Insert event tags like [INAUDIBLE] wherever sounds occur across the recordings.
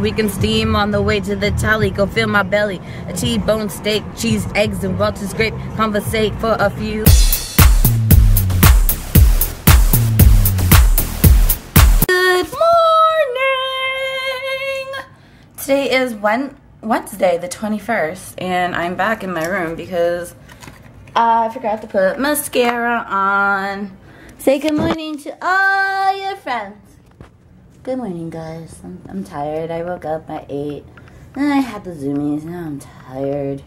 We can steam on the way to the tally. Go fill my belly. A T-bone steak, cheese, eggs, and Welch's grape. Conversate for a few. Good morning! Today is Wednesday, the 21st, and I'm back in my room because I forgot to put mascara on. Say good morning to all your friends. Good morning, guys. I'm, I'm tired. I woke up at 8. Then I had the zoomies. Now I'm tired.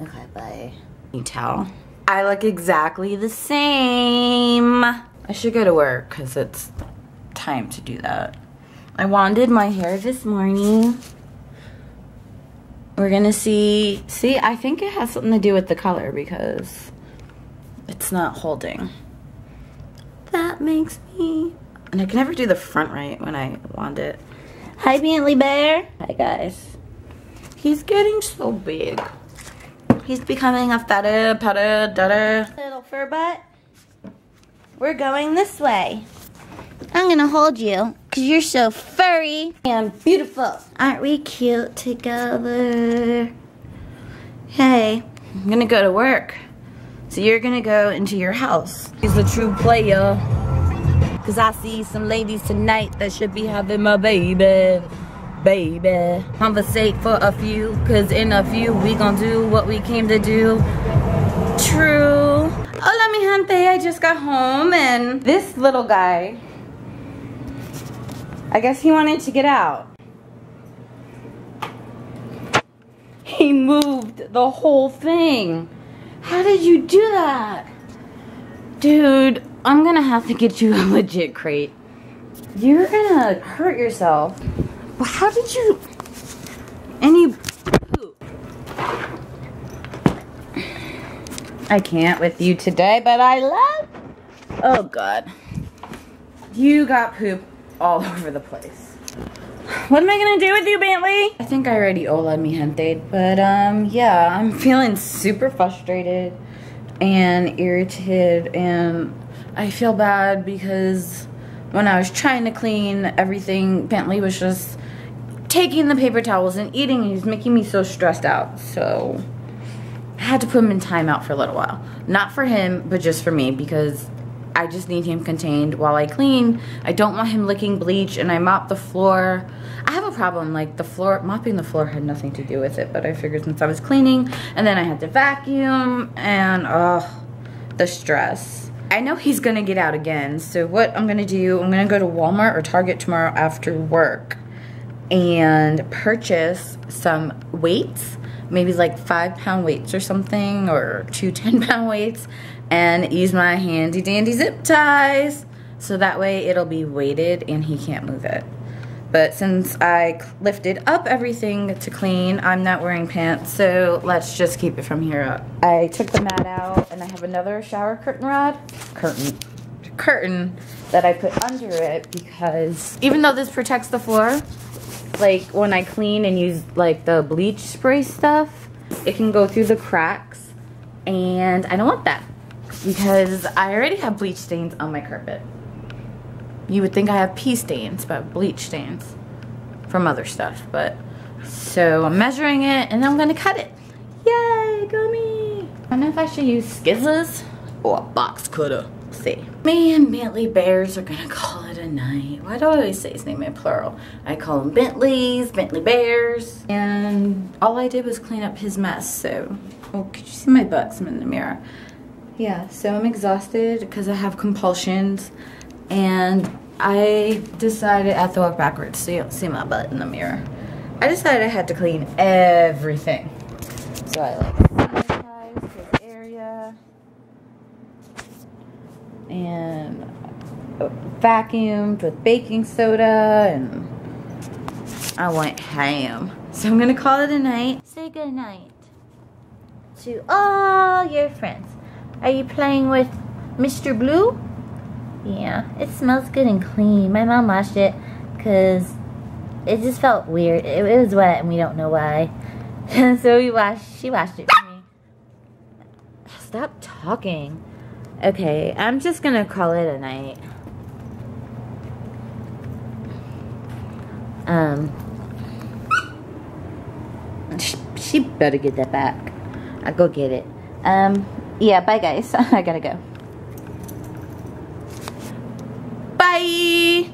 Okay, bye. You tell. I look exactly the same. I should go to work because it's time to do that. I wanded my hair this morning. We're gonna see. See, I think it has something to do with the color because it's not holding. That makes me. And I can never do the front right when I wand it. Hi, Bentley Bear. Hi, guys. He's getting so big. He's becoming a fatter, patter, dutter. Little fur butt. We're going this way. I'm gonna hold you because you're so furry and beautiful. Aren't we cute together? Hey, I'm gonna go to work. So you're gonna go into your house. He's a true player. Cause I see some ladies tonight that should be having my baby. Baby. Conversate for a few. Cause in a few we gonna do what we came to do. True. Hola mi gente, I just got home and this little guy I guess he wanted to get out. He moved the whole thing. How did you do that? Dude, I'm gonna have to get you a [LAUGHS] legit crate. You're gonna hurt yourself. How did you... Any poop? I can't with you today, but I love... Oh, God. You got poop all [LAUGHS] over the place. What am I gonna do with you, Bentley? I think I already hola mi gente, but um, yeah, I'm feeling super frustrated and irritated and I feel bad because when I was trying to clean everything, Bentley was just taking the paper towels and eating and he was making me so stressed out. So I had to put him in timeout for a little while. Not for him, but just for me because I just need him contained while I clean. I don't want him licking bleach and I mop the floor. I have a problem, like the floor, mopping the floor had nothing to do with it, but I figured since I was cleaning and then I had to vacuum and oh, the stress. I know he's gonna get out again, so what I'm gonna do, I'm gonna go to Walmart or Target tomorrow after work and purchase some weights, maybe like five pound weights or something, or two [LAUGHS] 10 pound weights, and use my handy dandy zip ties so that way it'll be weighted and he can't move it. But since I lifted up everything to clean, I'm not wearing pants, so let's just keep it from here up. I took the mat out and I have another shower curtain rod, curtain, curtain that I put under it because even though this protects the floor, like when I clean and use like the bleach spray stuff, it can go through the cracks and I don't want that because I already have bleach stains on my carpet. You would think I have pee stains, but bleach stains from other stuff. But so I'm measuring it and then I'm gonna cut it. Yay, gummy! I don't know if I should use skizzles or a box cutter. Let's see. Me and Bentley Bears are gonna call it a night. Why do I always say his name in plural? I call him Bentley's, Bentley Bears, and all I did was clean up his mess. So, oh, could you see my butt? I'm in the mirror yeah, so I'm exhausted because I have compulsions and I decided, I have to walk backwards so you don't see my butt in the mirror. I decided I had to clean everything. So I like sanitize this area and vacuumed with baking soda and I went ham. So I'm gonna call it a night. Say good night to all your friends. Are you playing with Mr. Blue? Yeah, it smells good and clean. My mom washed it because it just felt weird. It, it, was wet and we don't know why. [LAUGHS] so we washed, she washed it for me. Stop talking. Okay, I'm just gonna call it a night. Um, She better get that back. I'll go get it. Um, yeah, bye guys. [LAUGHS] I gotta go. Bye.